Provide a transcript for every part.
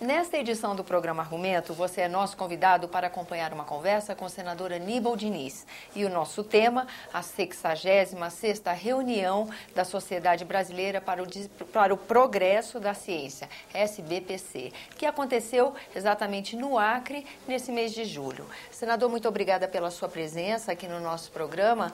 Nesta edição do programa Argumento, você é nosso convidado para acompanhar uma conversa com a senadora Aníbal Diniz. E o nosso tema, a 66ª reunião da Sociedade Brasileira para o, para o Progresso da Ciência, SBPC, que aconteceu exatamente no Acre, nesse mês de julho. Senador, muito obrigada pela sua presença aqui no nosso programa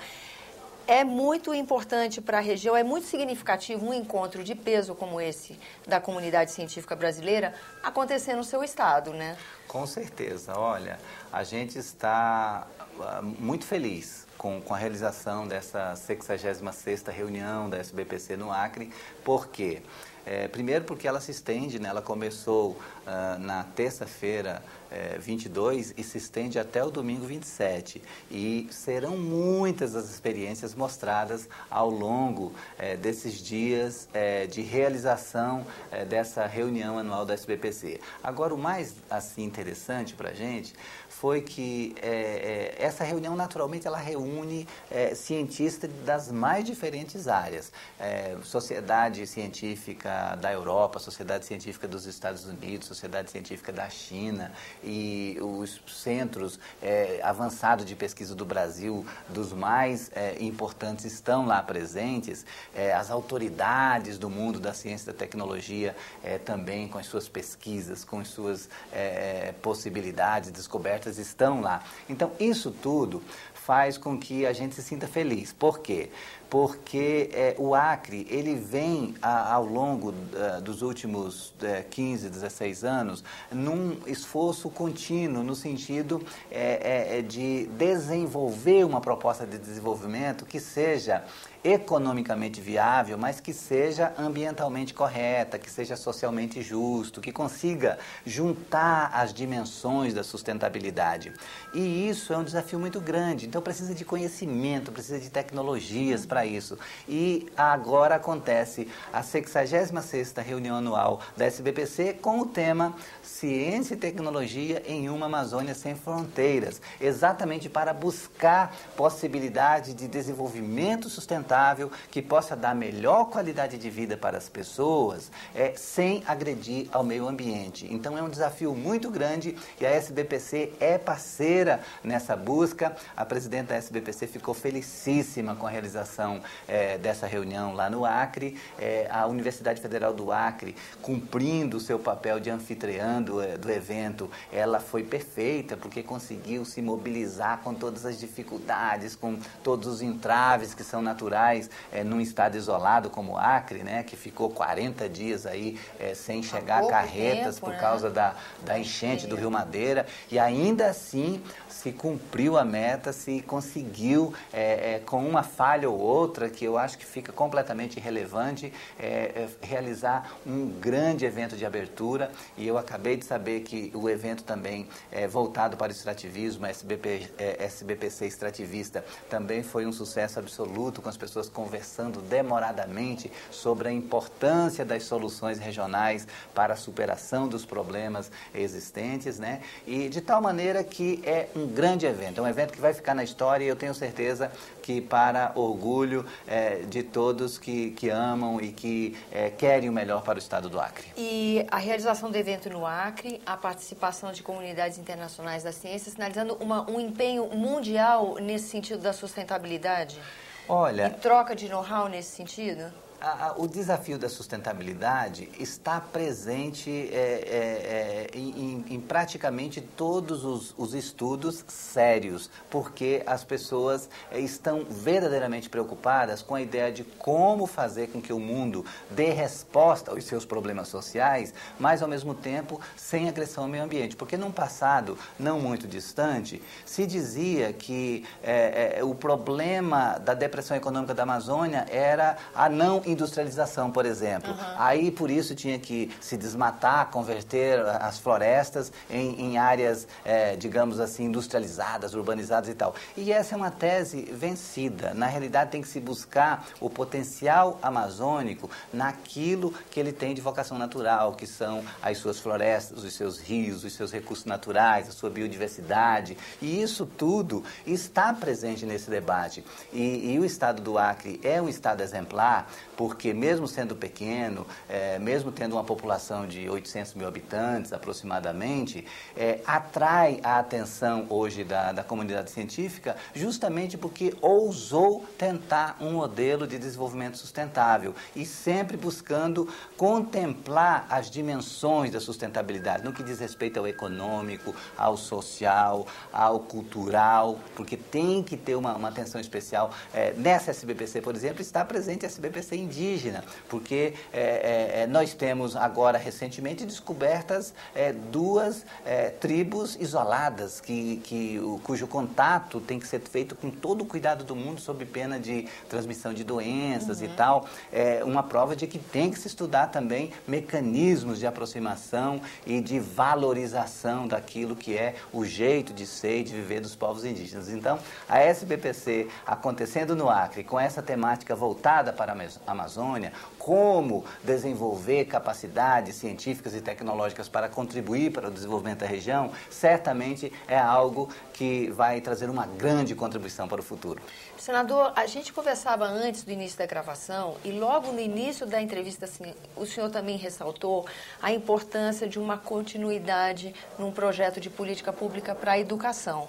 é muito importante para a região, é muito significativo um encontro de peso como esse da comunidade científica brasileira acontecer no seu estado, né? Com certeza. Olha, a gente está uh, muito feliz com, com a realização dessa 66ª reunião da SBPC no Acre, porque é, primeiro porque ela se estende, né? ela começou uh, na terça-feira é, 22 e se estende até o domingo 27. E serão muitas as experiências mostradas ao longo é, desses dias é, de realização dessa reunião anual da SBPC. Agora, o mais assim interessante para a gente foi que é, é, essa reunião naturalmente ela reúne é, cientistas das mais diferentes áreas, é, sociedade científica da Europa, sociedade científica dos Estados Unidos, sociedade científica da China e os centros é, avançados de pesquisa do Brasil, dos mais é, importantes, estão lá presentes, as autoridades do mundo da ciência e da tecnologia também com as suas pesquisas, com as suas possibilidades, descobertas estão lá. Então, isso tudo faz com que a gente se sinta feliz. Por quê? Porque é, o Acre, ele vem a, ao longo uh, dos últimos uh, 15, 16 anos num esforço contínuo no sentido é, é, de desenvolver uma proposta de desenvolvimento que seja economicamente viável, mas que seja ambientalmente correta, que seja socialmente justo, que consiga juntar as dimensões da sustentabilidade. E isso é um desafio muito grande. Então precisa de conhecimento, precisa de tecnologias para isso. E agora acontece a 66ª reunião anual da SBPC com o tema Ciência e Tecnologia em uma Amazônia sem fronteiras, exatamente para buscar possibilidade de desenvolvimento sustentável sustentável, que possa dar melhor qualidade de vida para as pessoas, é, sem agredir ao meio ambiente. Então é um desafio muito grande e a SBPC é parceira nessa busca. A presidenta da SBPC ficou felicíssima com a realização é, dessa reunião lá no Acre. É, a Universidade Federal do Acre, cumprindo o seu papel de anfitriã do, é, do evento, ela foi perfeita porque conseguiu se mobilizar com todas as dificuldades, com todos os entraves que são naturais é, num estado isolado como Acre, né, que ficou 40 dias aí é, sem chegar carretas tempo, por né? causa da, da enchente do Rio Madeira, e ainda assim se cumpriu a meta, se conseguiu, é, com uma falha ou outra, que eu acho que fica completamente irrelevante, realizar um grande evento de abertura. E eu acabei de saber que o evento também voltado para o extrativismo, SBP, SBPC extrativista, também foi um sucesso absoluto, com as pessoas conversando demoradamente sobre a importância das soluções regionais para a superação dos problemas existentes, né? E de tal maneira que é um grande evento, é um evento que vai ficar na história e eu tenho certeza que para orgulho é, de todos que, que amam e que é, querem o melhor para o estado do Acre. E a realização do evento no Acre, a participação de comunidades internacionais da ciência, sinalizando uma, um empenho mundial nesse sentido da sustentabilidade? Olha. E troca de know-how nesse sentido? A, a, o desafio da sustentabilidade está presente é, é, é, em, em, praticamente todos os, os, estudos sérios, porque as pessoas é, estão verdadeiramente preocupadas com a ideia de como fazer com que o mundo dê resposta aos seus problemas sociais, mas ao mesmo tempo sem agressão ao meio ambiente. Porque num passado não muito distante, se dizia que é, é, o problema da depressão econômica da Amazônia era a não industrialização, por exemplo. Uhum. Aí, por isso, tinha que se desmatar, converter as florestas em, em áreas, é, digamos assim, industrializadas, urbanizadas e tal. E essa é uma tese vencida. Na realidade, tem que se buscar o potencial amazônico naquilo que ele tem de vocação natural, que são as suas florestas, os seus rios, os seus recursos naturais, a sua biodiversidade. E isso tudo está presente nesse debate. E, e o estado do Acre é um estado exemplar porque mesmo sendo pequeno, é, mesmo tendo uma população de 800 mil habitantes aproximadamente, é, atrai a atenção hoje da, da comunidade científica justamente porque ousou tentar um modelo de desenvolvimento sustentável e sempre buscando contemplar as dimensões da sustentabilidade, no que diz respeito ao econômico, ao social, ao cultural, porque tem que ter uma, uma atenção especial. É, nessa SBPC, por exemplo, está presente a SBPC indígena, porque é, é, é, nós temos agora recentemente descobertas é, duas é, tribos isoladas, que, que, cujo contato tem que ser feito com todo o cuidado do mundo, sob pena de transmissão de doenças uhum. e tal. É uma prova de que tem que se estudar também mecanismos de aproximação e de valorização daquilo que é o jeito de ser e de viver dos povos indígenas. Então, a SBPC acontecendo no Acre, com essa temática voltada para a Amazônia, como desenvolver capacidades científicas e tecnológicas para contribuir para o desenvolvimento da região, certamente é algo que vai trazer uma grande contribuição para o futuro. Senador, a gente conversava antes do início da gravação e logo no início da entrevista assim, o senhor também ressaltou a importância de uma continuidade num projeto de política pública para a educação.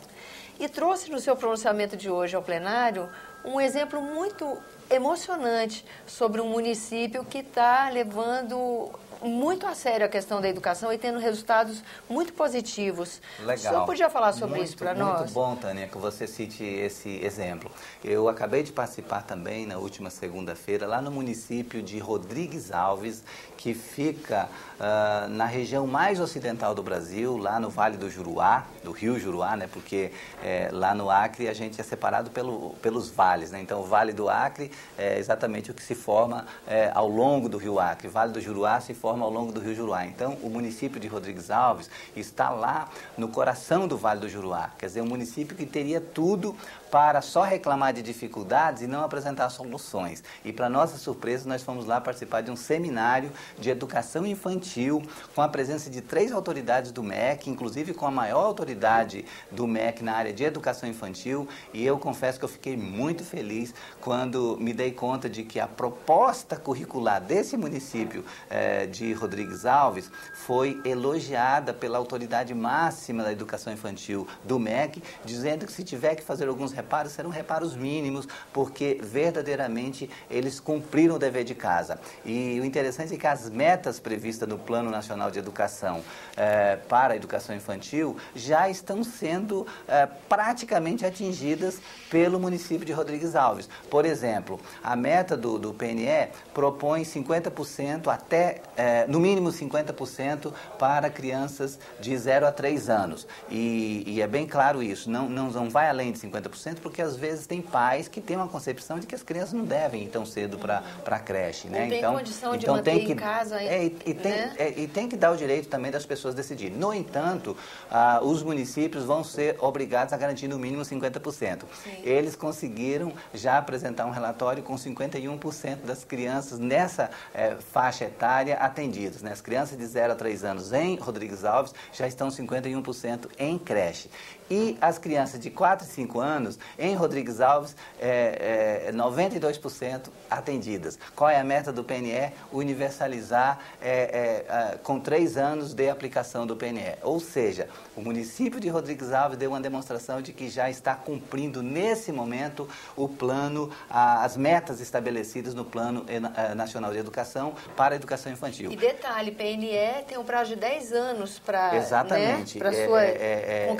E trouxe no seu pronunciamento de hoje ao plenário um exemplo muito emocionante sobre um município que está levando muito a sério a questão da educação e tendo resultados muito positivos. Legal. O senhor podia falar sobre muito, isso para nós? Muito bom, Tânia, que você cite esse exemplo. Eu acabei de participar também na última segunda-feira lá no município de Rodrigues Alves, que fica uh, na região mais ocidental do Brasil, lá no Vale do Juruá, do Rio Juruá, né? Porque é, lá no Acre a gente é separado pelo, pelos vales, né? Então o Vale do Acre é exatamente o que se forma é, ao longo do Rio Acre. O Vale do Juruá se forma ao longo do Rio Juruá. Então, o município de Rodrigues Alves está lá no coração do Vale do Juruá. Quer dizer, um município que teria tudo para só reclamar de dificuldades e não apresentar soluções. E, para nossa surpresa, nós fomos lá participar de um seminário de educação infantil com a presença de três autoridades do MEC, inclusive com a maior autoridade do MEC na área de educação infantil. E eu confesso que eu fiquei muito feliz quando me dei conta de que a proposta curricular desse município eh, de Rodrigues Alves foi elogiada pela autoridade máxima da educação infantil do MEC, dizendo que se tiver que fazer alguns reparos, serão reparos mínimos, porque verdadeiramente eles cumpriram o dever de casa. E o interessante é que as metas previstas no Plano Nacional de Educação eh, para a educação infantil já estão sendo eh, praticamente atingidas pelo município de Rodrigues Alves. Por exemplo, a meta do, do PNE propõe 50% até eh, é, no mínimo 50% para crianças de 0 a 3 anos. E, e, é bem claro isso, não, não, não vai além de 50%, porque às vezes tem pais que têm uma concepção de que as crianças não devem ir tão cedo para a creche. Né? Não tem então, condição de então manter tem que, em casa. É, e, e, tem, né? é, e tem que dar o direito também das pessoas decidirem. No entanto, ah, os municípios vão ser obrigados a garantir no mínimo 50%. Sim. Eles conseguiram já apresentar um relatório com 51% das crianças nessa é, faixa etária atendidos. Né? As crianças de 0 a 3 anos em Rodrigues Alves já estão 51% em creche. E as crianças de 4 e 5 anos, em Rodrigues Alves, é, é, 92% atendidas. Qual é a meta do PNE? Universalizar é, é com 3 anos de aplicação do PNE. Ou seja, o município de Rodrigues Alves deu uma demonstração de que já está cumprindo, nesse momento, o plano, as metas estabelecidas no Plano eh, Nacional de Educação para a Educação Infantil. E detalhe, PNE tem um prazo de 10 anos para né, para sua é, é,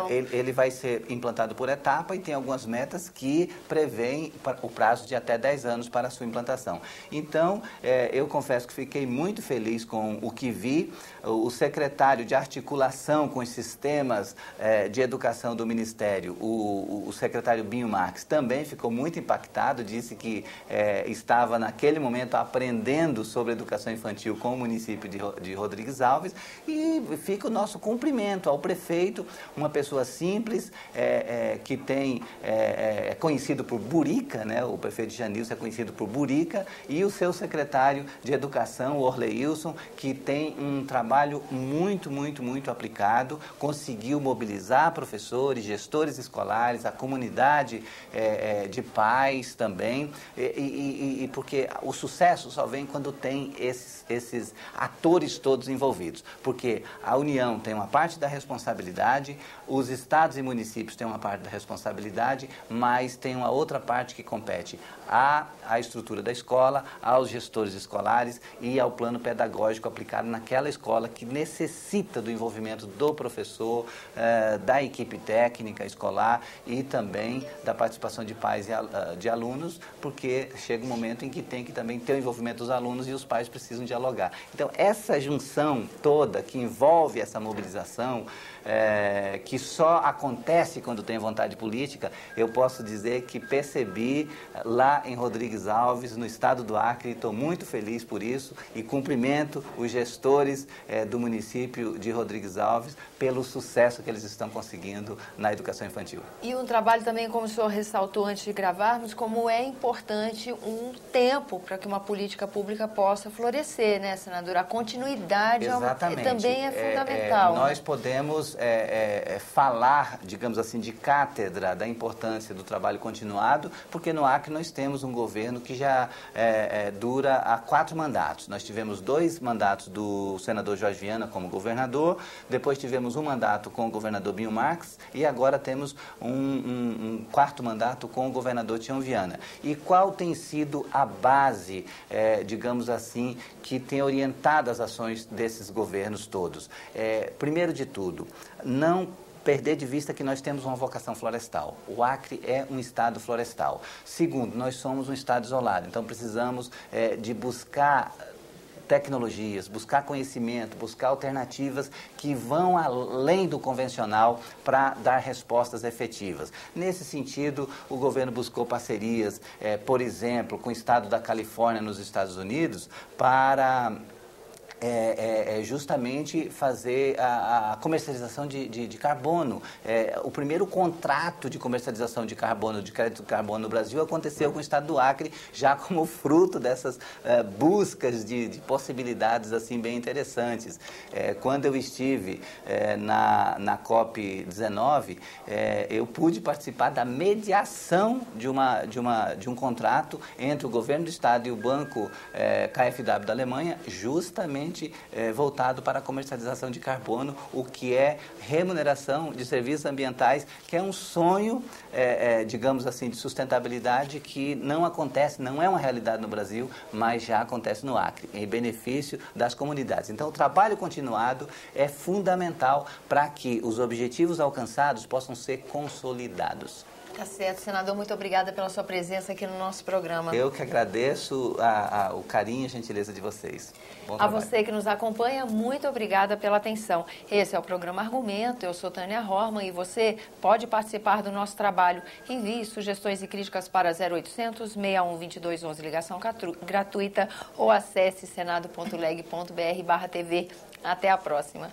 concretização. Ele, ele, vai ser implantado por etapa e tem algumas metas que prevêem o prazo de até 10 anos para a sua implantação. Então, é, eu confesso que fiquei muito feliz com o que vi. O secretário de articulação com os sistemas é, de educação do Ministério, o, o, secretário Binho Marques, também ficou muito impactado, disse que é, estava naquele momento aprendendo sobre educação infantil infantil com o município de, de Rodrigues Alves e fica o nosso cumprimento ao prefeito, uma pessoa simples, é, é, que tem, é, é, é, conhecido por Burica, né? o prefeito Janilson é conhecido por Burica, e o seu secretário de Educação, Orleilson, que tem um trabalho muito, muito, muito aplicado, conseguiu mobilizar professores, gestores escolares, a comunidade é, de pais também, e, e, e, porque o sucesso só vem quando tem esses, esses atores todos envolvidos, porque a União tem uma parte da responsabilidade, os estados e municípios têm uma parte da responsabilidade, mas tem uma outra parte que compete à, à estrutura da escola, aos gestores escolares e ao plano pedagógico aplicado naquela escola que necessita do envolvimento do professor, eh, da equipe técnica escolar e também da participação de pais e eh, de alunos, porque chega um momento em que tem que também ter o envolvimento dos alunos e os pais precisam dialogar. Então, essa junção toda que envolve essa mobilização, é, que só acontece quando tem vontade política, eu posso dizer que percebi lá em Rodrigues Alves, no estado do Acre, estou muito feliz por isso e cumprimento os gestores é, do município de Rodrigues Alves pelo sucesso que eles estão conseguindo na educação infantil. E um trabalho também, como o senhor ressaltou antes de gravarmos, como é importante um tempo para que uma política pública possa florescer, né, senadora? A continuidade. É uma, também é, é fundamental. É, nós podemos é, é, é, falar, digamos assim, de cátedra da importância do trabalho continuado, porque no Acre nós temos um governo que já é, dura há quatro mandatos. Nós tivemos dois mandatos do senador Jorge Viana como governador, depois tivemos um mandato com o governador Binho Marques e agora temos um, um, um quarto mandato com o governador Tião Viana. E qual tem sido a base, digamos assim, que tem orientado as ações desses governos todos? primeiro de tudo, não perder de vista que nós temos uma vocação florestal. O Acre é um estado florestal. Segundo, nós somos um estado isolado, então precisamos é, de buscar tecnologias, buscar conhecimento, buscar alternativas que vão além do convencional para dar respostas efetivas. Nesse sentido, o governo buscou parcerias, é, por exemplo, com o estado da Califórnia, nos Estados Unidos, para é, é, é, justamente fazer a, a comercialização de, de, de carbono. É, o primeiro contrato de comercialização de carbono, de crédito de carbono no Brasil, aconteceu com o Estado do Acre, já como fruto dessas é, buscas de, de, possibilidades assim bem interessantes. Quando eu estive na, na COP19, eu pude participar da mediação de, uma, de, uma, de um contrato entre o governo do Estado e o Banco KfW da Alemanha, justamente é, voltado para a comercialização de carbono, o que é remuneração de serviços ambientais, que é um sonho, é, é, digamos assim, de sustentabilidade que não acontece, não é uma realidade no Brasil, mas já acontece no Acre, em benefício das comunidades. Então, o trabalho continuado é fundamental para que os objetivos alcançados possam ser consolidados. Tá certo, senador. Muito obrigada pela sua presença aqui no nosso programa. Eu que agradeço a, a, o carinho e a gentileza de vocês. Bom a você que nos acompanha, muito obrigada pela atenção. Esse é o programa Argumento. Eu sou Tânia Horman e você pode participar do nosso trabalho. Envie sugestões e críticas para 0800 61 2211 ligação gratuita ou acesse senado.leg.br/tv. Até a próxima.